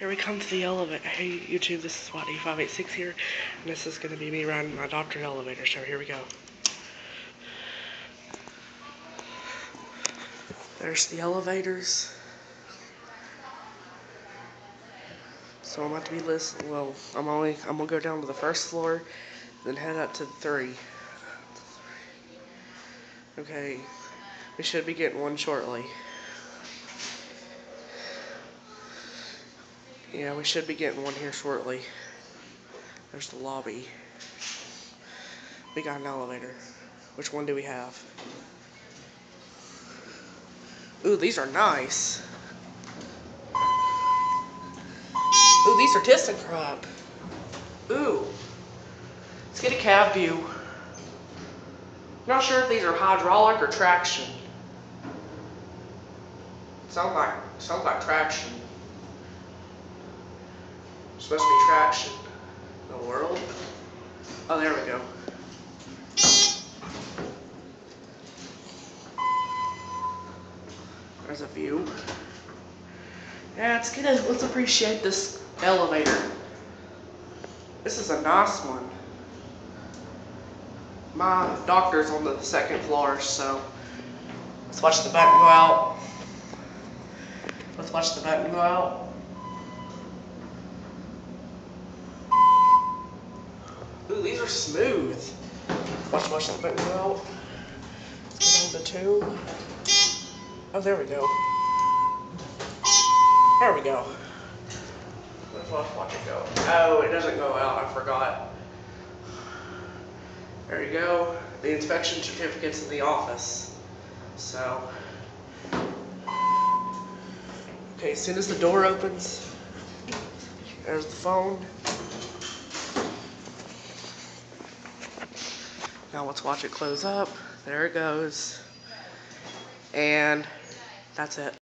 Here we come to the elevator. Hey YouTube, this is Whited586 here, and this is going to be me riding my doctor's elevator, so here we go. There's the elevators. So I'm about to be listening, well, I'm only, I'm going to go down to the first floor, then head up to three. Okay, we should be getting one shortly. Yeah, we should be getting one here shortly. There's the lobby. We got an elevator. Which one do we have? Ooh, these are nice. Ooh, these are ThyssenKrupp. Ooh. Let's get a cab view. Not sure if these are hydraulic or traction. Sounds like sounds like traction. Supposed to be traction. The world. Oh, there we go. There's a view. Yeah, let's get a, let's appreciate this elevator. This is a nice one. My doctor's on the second floor, so let's watch the button go out. Let's watch the button go out. Ooh, these are smooth. Watch, watch the button out. The two. Oh, there we go. There we go. Watch it go. Oh, it doesn't go out. I forgot. There you go. The inspection certificate's in the office. So, okay, as soon as the door opens, there's the phone. Now let's watch it close up. There it goes. And that's it.